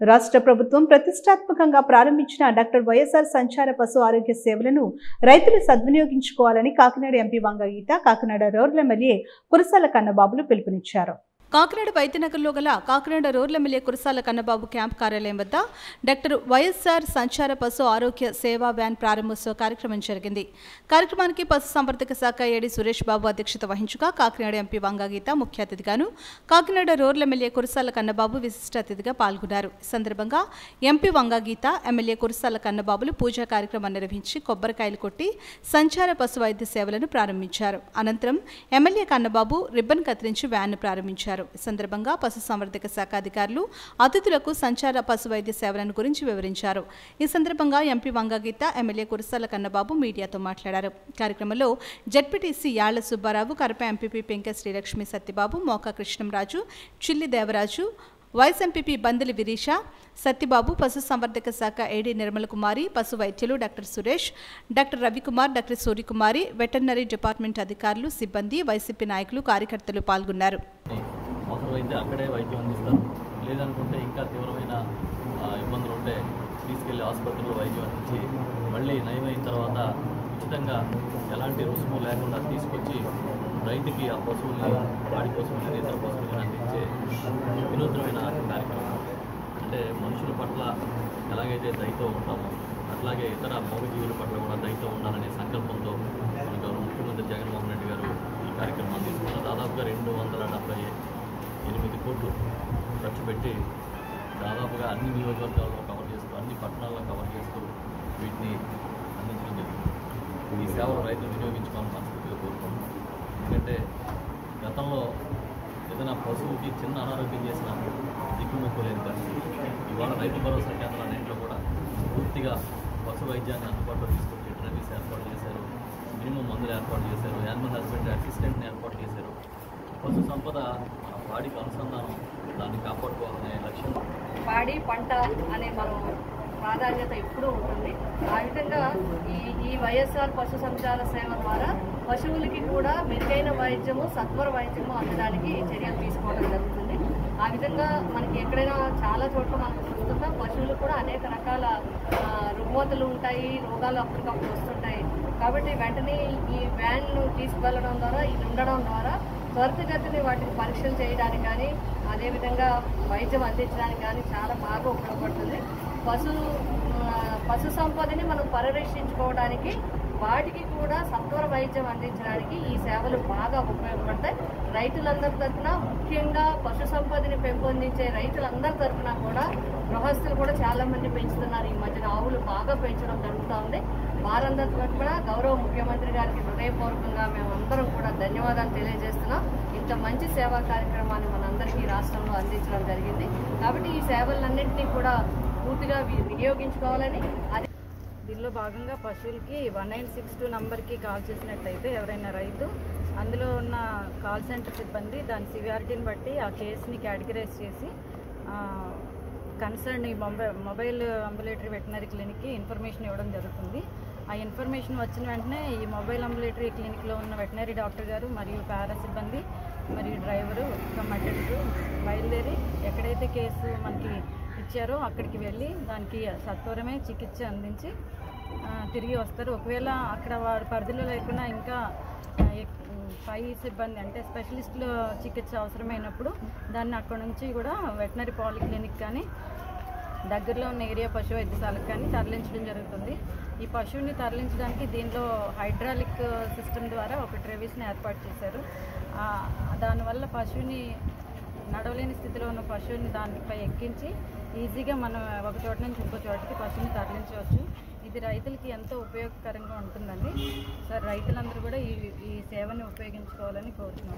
రాష్ట్ర ప్రభుత్వం ప్రతిష్టాత్మకంగా ప్రారంభించిన డాక్టర్ వైఎస్ఆర్ సంచార పశు ఆరోగ్య సేవలను రైతులు సద్వినియోగించుకోవాలని కాకినాడ ఎంపీ వంగ గీత కాకినాడ రోడ్ల ఎమ్మెల్యే కురసాల కన్నబాబులు పిలుపునిచ్చారు. కాకినాడ వైద్యనగర్లో గల కాకినాడ రోడ్ల ఎమ్మెల్యే కురసాల కన్నబాబు క్యాంప్ కార్యాలయం వద్ద డాక్టర్ వైఎస్ఆర్ సంచార పశు ఆరోగ్య సేవా వ్యాన్ ప్రారంభోత్సవ కార్యక్రమం జరిగింది. కార్యక్రమానికి పశు సంవర్ధక శాఖ ఏడి సురేష్ బాబు అధ్యక్షత వహించగా కాకినాడ ఎంపీ వంగా గీత ముఖ్య అతిథిగాను కాకినాడ రోడ్ల ఎమ్మెల్యే కురసాల కన్నబాబు విశిష్ట అతిథిగా పాల్గొన్నారు. ఈ సందర్భంగా ఎంపీ వంగా గీత ఎమ్మెల్యే కురసాల కన్నబాబులు పూజా కార్యక్రమం నిర్వహించి కొబ్బరికాయలు కొట్టి సంచార పశు వైద్య సేవలను ప్రారంభించారు. అనంతరం ఎమ్మెల్యే కన్నబాబు రిబ్బన్ కత్తిరించి వ్యాన్ను ప్రారంభించారు. సందర్భంగా పశు సంవర్ధక శాఖ అధికారులు అతిథులకు సంచార పశు వైద్య సేవలను గురించి వివరించారు. ఈ సందర్భంగా ఎంపీ వంగగీత ఎమ్మెల్యే కురసాల కన్నబాబు మీడియాతో మాట్లాడారు. కార్యక్రమంలో ZPTC Yalla Subbarao Karapa MPP Penka Srilakshmi Satyababu Moka Krishnamraju Chilli Devaraju vice MPP Bandali Virisha Satyababu పశు సంవర్ధక శాఖ ఏడీ నిర్మల కుమారి పశు వైద్యులు doctor Suresh doctor Ravikumar doctor Suryakumari veterinary department అధికారులు సిబ్బంది వైసీపీ నాయకులు కార్యకర్తలు పాల్గొన్నారు. అవసరమైతే అక్కడే వైద్యం అందిస్తారు. లేదనుకుంటే ఇంకా తీవ్రమైన ఆ, ఇబ్బందులు ఉంటే తీసుకెళ్ళి ఆసుపత్రిలో వైద్యం అందించి మళ్ళీ నయమైన తర్వాత ఉచితంగా ఎలాంటి రుసుము లేకుండా తీసుకొచ్చి రైతుకి ఆ పశువుల్ని వాడి పశువుల్ని ఇతర పశువులు అందించే వినూత్నమైన కార్యక్రమం. అంటే మనుషుల పట్ల ఎలాగైతే దయతో ఉంటామో అట్లాగే ఇతర మూగజీవుల పట్ల కూడా దయతో ఉండాలనే సంకల్పంతో మన గౌరవ ముఖ్యమంత్రి జగన్మోహన్ రెడ్డి గారు ఈ కార్యక్రమాన్ని తీసుకున్నారు. దాదాపుగా రెండు వందల డెబ్బై ఎనిమిది కోట్లు ఖర్చు పెట్టి దాదాపుగా అన్ని నియోజకవర్గాల్లో కవర్ చేస్తూ అన్ని పట్టణాల్లో కవర్ చేస్తూ వీటిని అందించడం జరిగింది. ఈ సేవలు రైతులు వినియోగించుకోవాలని మనస్ఫూర్తిగా కోరుకుంటున్నాం. ఎందుకంటే గతంలో ఏదైనా పశువుకి చిన్న అనారోగ్యం చేసిన దిక్కుమొక్కలేని కానీ ఇవాళ రైతు భరోసా కేంద్రాలన్నింటిలో కూడా పూర్తిగా పశు వైద్యాన్ని అందుబాటులో తీసుకొచ్చి ట్రైనింగ్స్ ఏర్పాటు చేశారు మినిమం మందులు ఏర్పాటు చేశారు యానిమల్ హస్బెండరీ అసిస్టెంట్ని ఏర్పాటు చేశారు. పశు సంపద మన అనుసంధానం దాన్ని కాపాడుకోవాలనే లక్ష్యం. పాడి పంట అనే మనం ప్రాధాన్యత ఎప్పుడూ ఉంటుంది. ఆ విధంగా ఈ ఈ వైఎస్ఆర్ పశు సంచార సేవ ద్వారా పశువులకి కూడా మెరుగైన వైద్యము సత్వర వైద్యము అందడానికి చర్యలు తీసుకోవడం జరుగుతుంది. ఆ విధంగా మనకి ఎక్కడైనా చాలా చోట్ల మనం చూస్తున్నాం పశువులు కూడా అనేక రకాల రుగ్మతలు ఉంటాయి రోగాలు అప్పటికప్పుడు వస్తుంటాయి. కాబట్టి వెంటనే ఈ వ్యాన్ను తీసుకువెళ్ళడం ద్వారా ఇది ఉండడం ద్వారా త్వరితగతిని వాటిని పరీక్షలు చేయడానికి కానీ అదేవిధంగా వైద్యం అందించడానికి కానీ చాలా బాగా ఉపయోగపడుతుంది. పశు పశు సంపదని మనం పరిరక్షించుకోవడానికి వాటికి కూడా సత్వర వైద్యం అందించడానికి ఈ సేవలు బాగా ఉపయోగపడతాయి. రైతులందరి తరఫున ముఖ్యంగా పశు సంపదని పెంపొందించే రైతులందరి తరఫున కూడా గృహస్థులు కూడా చాలామంది పెంచుతున్నారు ఈ మధ్యన. ఆవు బాగా పెంచడం జరుగుతూ ఉంది. వారందరి కూడా గౌరవ ముఖ్యమంత్రి గారికి హృదయపూర్వకంగా మేమందరం కూడా ధన్యవాదాలు తెలియజేస్తున్నాం. ఇంత మంచి సేవా కార్యక్రమాన్ని మనందరికీ రాష్ట్రంలో అందించడం జరిగింది. కాబట్టి ఈ సేవలన్నింటినీ కూడా పూర్తిగా వి- వినియోగించుకోవాలని అది దీనిలో భాగంగా పశువులకి వన్ నైన్ సిక్స్ టూ నంబర్కి కాల్ చేసినట్టయితే ఎవరైనా రైతు అందులో ఉన్న కాల్ సెంటర్ సిబ్బంది దాని సివియారిటీని బట్టి ఆ కేసుని కేటగరైజ్ చేసి కన్సర్న్ ఈ మొబైల్ మొబైల్ అంబులేటరీ వెటనరీ క్లినిక్కి ఇన్ఫర్మేషన్ ఇవ్వడం జరుగుతుంది. ఆ ఇన్ఫర్మేషన్ వచ్చిన వెంటనే ఈ మొబైల్ అంబులేటరీ క్లినిక్లో ఉన్న వెటనరీ డాక్టర్ గారు మరియు పారా సిబ్బంది మరియు డ్రైవరు అటెండర్ బయలుదేరి ఎక్కడైతే కేసు మనకి ఇచ్చారో అక్కడికి వెళ్ళి దానికి సత్వరమే చికిత్స అందించి తిరిగి వస్తారు. ఒకవేళ అక్కడ వారి పరిధిలో లేకుండా ఇంకా ఎక్- పై సిబ్బంది అంటే స్పెషలిస్టులు చికిత్స అవసరమైనప్పుడు దాన్ని అక్కడ నుంచి కూడా వెటనరీ పాలిక్లినిక్ కానీ దగ్గరలో ఉన్న ఏరియా పశు వైద్యశాలకు కానీ తరలించడం జరుగుతుంది. ఈ పశువుని తరలించడానికి దీనిలో హైడ్రాలిక్ సిస్టమ్ ద్వారా ఒక ట్రెవీస్ని ఏర్పాటు చేశారు. దానివల్ల పశువుని నడవలేని స్థితిలో ఉన్న పశువుని దానిపై ఎక్కించి ఈజీగా మనం ఒక చోట నుంచి ఇంకో చోటకి పశువుని తరలించవచ్చు. ఇది రైతులకి ఎంతో ఉపయోగకరంగా ఉంటుందండి సార్ రైతులందరూ కూడా ఈ ఈ సేవని ఉపయోగించుకోవాలని కోరుతున్నాను